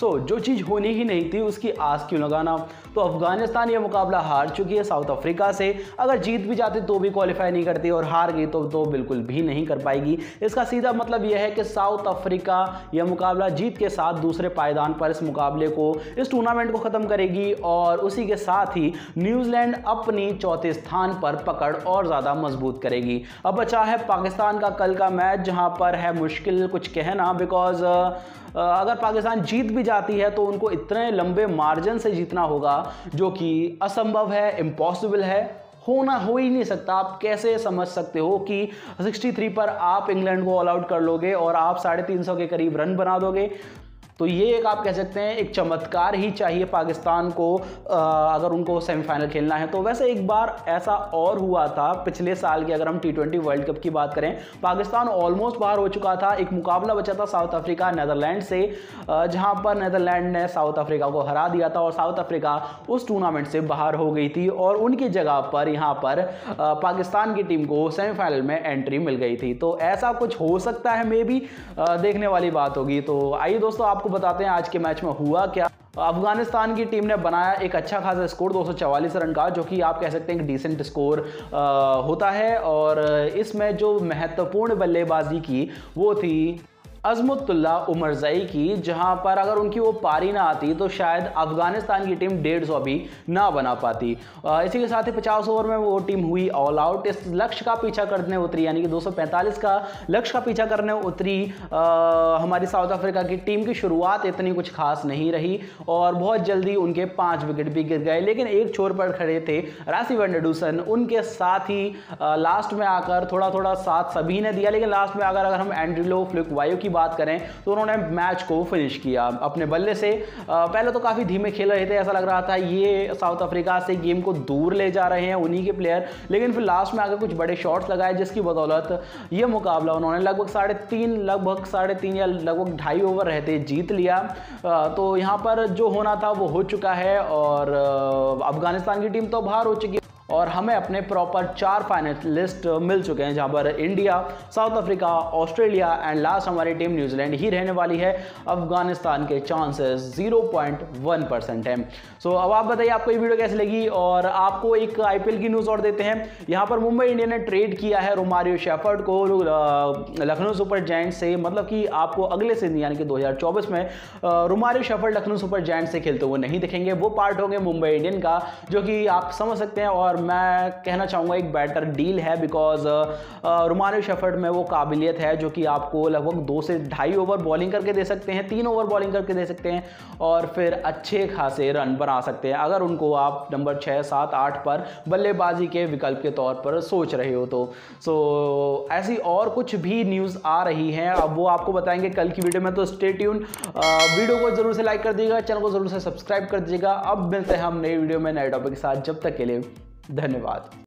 सो so, जो चीज़ होनी ही नहीं थी उसकी आस क्यों लगाना? तो अफ़गानिस्तान ये मुकाबला हार चुकी है साउथ अफ्रीका से। अगर जीत भी जाती तो भी क्वालिफाई नहीं करती और हार गई तो तो बिल्कुल भी नहीं कर पाएगी। इसका सीधा मतलब यह है कि साउथ अफ्रीका यह मुकाबला जीत के साथ दूसरे पायदान पर इस मुकाबले को इस टूर्नामेंट को ख़त्म करेगी और उसी के साथ ही न्यूजीलैंड अपनी चौथे स्थान पर पकड़ और ज़्यादा मज़बूत करेगी। अब बचा है पाकिस्तान का कल का मैच जहाँ पर है मुश्किल कुछ कहना बिकॉज़ अगर पाकिस्तान जीत भी जाती है तो उनको इतने लंबे मार्जिन से जीतना होगा, जो कि असंभव है इम्पॉसिबल है, होना हो ही नहीं सकता। आप कैसे समझ सकते हो कि 63 पर आप इंग्लैंड को ऑल आउट कर लोगे और आप साढ़े तीन सौ के करीब रन बना दोगे? तो ये एक आप कह सकते हैं, एक चमत्कार ही चाहिए पाकिस्तान को अगर उनको सेमीफाइनल खेलना है। तो वैसे एक बार ऐसा और हुआ था, पिछले साल की अगर हम टी ट्वेंटी वर्ल्ड कप की बात करें, पाकिस्तान ऑलमोस्ट बाहर हो चुका था। एक मुकाबला बचा था साउथ अफ्रीका नैदरलैंड से जहाँ पर नैदरलैंड ने साउथ अफ्रीका को हरा दिया था और साउथ अफ्रीका उस टूर्नामेंट से बाहर हो गई थी और उनकी जगह पर, यहाँ पर पाकिस्तान की टीम को सेमीफाइनल में एंट्री मिल गई थी। तो ऐसा कुछ हो सकता है मे भी देखने वाली बात होगी। तो आइए दोस्तों, आपको बताते हैं आज के मैच में हुआ क्या। अफ़गानिस्तान की टीम ने बनाया एक अच्छा खासा स्कोर, दो रन का, जो कि आप कह सकते हैं कि डिसेंट स्कोर होता है। और इसमें जो महत्वपूर्ण बल्लेबाजी की, वो थी अजमतुल्ला उमरजई की जहाँ पर अगर उनकी वो पारी ना आती तो शायद अफ़गानिस्तान की टीम डेढ़ सौ भी ना बना पाती। इसी के साथ ही पचास ओवर में वो टीम हुई ऑल आउट इस लक्ष्य का पीछा करने उतरी यानी कि 245 का लक्ष्य का पीछा करने उतरी आ, हमारी साउथ अफ्रीका की टीम की शुरुआत इतनी कुछ खास नहीं रही और बहुत जल्दी उनके पाँच विकेट भी गिर गए। लेकिन एक छोर पर खड़े थे राशि वेंडूसन उनके साथ ही आ, लास्ट में आकर थोड़ा थोड़ा साथ सभी ने दिया लेकिन लास्ट में अगर अगर हम एंड्रिलो फ्लिक वायु की बात करें तो उन्होंने मैच को फिनिश किया। अपने बल्ले से पहले तो काफ़ी धीमे खेल रहे थे, ऐसा लग रहा था ये साउथ अफ्रीका से गेम को दूर ले जा रहे हैं उन्हीं के प्लेयर लेकिन फिर लास्ट में आकर कुछ बड़े शॉट्स लगाए, जिसकी बदौलत ये मुकाबला उन्होंने लगभग साढ़े तीन, लगभग साढ़े तीन या लगभग ढाई ओवर रहते जीत लिया। तो यहाँ पर जो होना था वो हो चुका है और अफ़गानिस्तान की टीम तो बाहर हो चुकी है। और हमें अपने प्रॉपर चार फाइनलिस्ट मिल चुके हैं, जहाँ पर India, South Africa, Australia and last हमारी टीम न्यूजीलैंड ही रहने वाली है। अफ़गानिस्तान के चांसेस 0.1 परसेंट है। सो अब आप बताइए, आपको ये वीडियो कैसी लगी? और आपको एक आईपीएल की न्यूज़ और देते हैं। यहाँ पर मुंबई इंडियन ने ट्रेड किया है रोमारियो शेफर्ड को लखनऊ सुपर जैंट से मतलब कि आपको अगले सीज़न यानी कि 2024 में Romario Shepherd Lucknow Super Giant से खेलते हुए नहीं दिखेंगे। वो पार्ट होंगे मुंबई इंडियन का, जो कि आप समझ सकते हैं, और मैं कहना चाहूँगा एक बेटर डील है बिकॉज़ रुमानो शेफर्ड में वो काबिलियत है जो कि आपको लगभग दो से ढाई ओवर बॉलिंग करके दे सकते हैं तीन ओवर बॉलिंग करके दे सकते हैं और फिर अच्छे खासे रन बना सकते हैं। अगर उनको आप नंबर छः सात आठ पर बल्लेबाजी के विकल्प के तौर पर सोच रहे हो तो। सो so, ऐसी और कुछ भी न्यूज़ आ रही हैं अब वो आपको बताएँगे कल की वीडियो में तो स्टे ट्यून वीडियो को ज़रूर से लाइक कर दीजिएगा चैनल को ज़रूर से सब्सक्राइब कर दीजिएगा। अब मिलते हैं हम नई वीडियो में नए टॉपिक के साथ जब तक के लिए धन्यवाद।